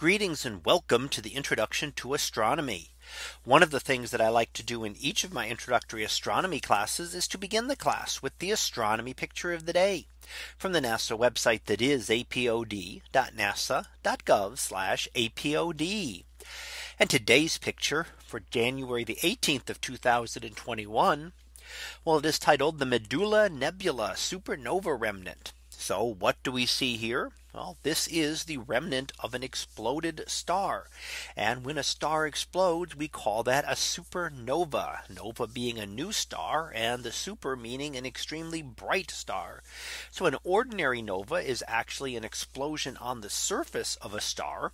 Greetings and welcome to the introduction to astronomy. One of the things that I like to do in each of my introductory astronomy classes is to begin the class with the astronomy picture of the day from the NASA website that is apod.nasa.gov apod. And today's picture for January the 18th of 2021. Well, it is titled the Medulla Nebula Supernova Remnant. So what do we see here? Well, this is the remnant of an exploded star. And when a star explodes, we call that a supernova, nova being a new star and the super meaning an extremely bright star. So an ordinary nova is actually an explosion on the surface of a star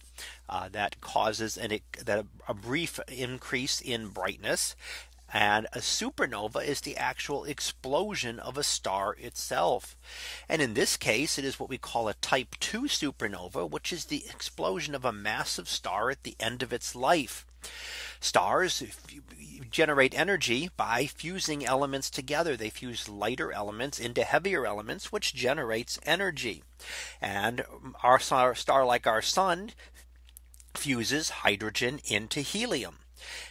uh, that causes an, that a brief increase in brightness and a supernova is the actual explosion of a star itself. And in this case, it is what we call a type 2 supernova, which is the explosion of a massive star at the end of its life. Stars generate energy by fusing elements together. They fuse lighter elements into heavier elements, which generates energy. And our star, star like our sun fuses hydrogen into helium.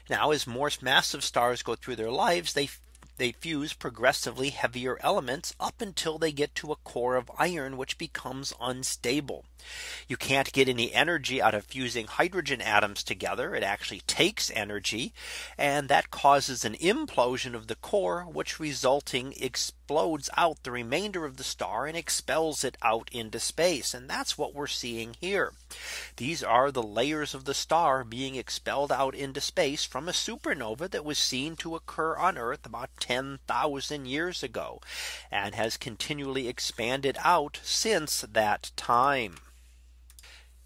Now as more massive stars go through their lives, they they fuse progressively heavier elements up until they get to a core of iron which becomes unstable. You can't get any energy out of fusing hydrogen atoms together. It actually takes energy and that causes an implosion of the core which resulting explodes out the remainder of the star and expels it out into space. And that's what we're seeing here. These are the layers of the star being expelled out into space from a supernova that was seen to occur on Earth about 10,000 years ago and has continually expanded out since that time.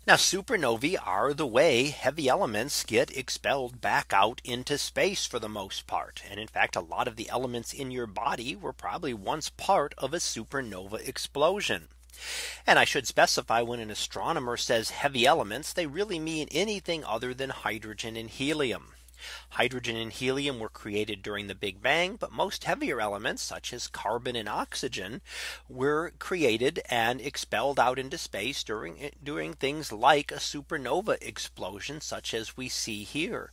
Now supernovae are the way heavy elements get expelled back out into space for the most part. And in fact, a lot of the elements in your body were probably once part of a supernova explosion. And I should specify when an astronomer says heavy elements, they really mean anything other than hydrogen and helium. Hydrogen and helium were created during the Big Bang, but most heavier elements such as carbon and oxygen were created and expelled out into space during doing things like a supernova explosion such as we see here.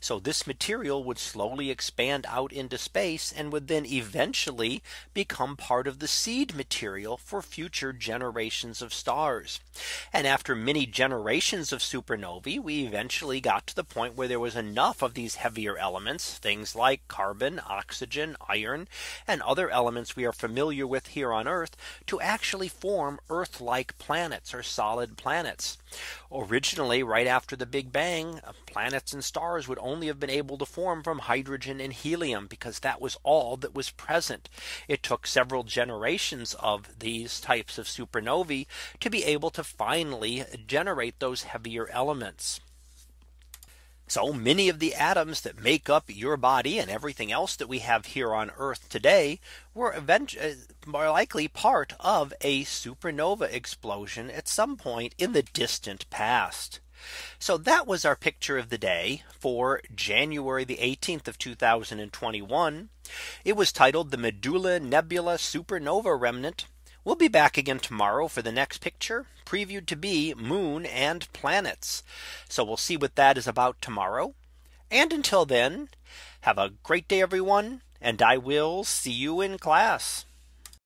So this material would slowly expand out into space and would then eventually become part of the seed material for future generations of stars. And after many generations of supernovae, we eventually got to the point where there was enough of these heavier elements, things like carbon, oxygen, iron, and other elements we are familiar with here on Earth to actually form Earth like planets or solid planets. Originally, right after the Big Bang, uh, planets and stars would only have been able to form from hydrogen and helium because that was all that was present. It took several generations of these types of supernovae to be able to finally generate those heavier elements. So many of the atoms that make up your body and everything else that we have here on Earth today were eventually uh, more likely part of a supernova explosion at some point in the distant past. So that was our picture of the day for January the 18th of 2021. It was titled the Medulla Nebula Supernova Remnant We'll be back again tomorrow for the next picture previewed to be moon and planets. So we'll see what that is about tomorrow. And until then, have a great day, everyone. And I will see you in class.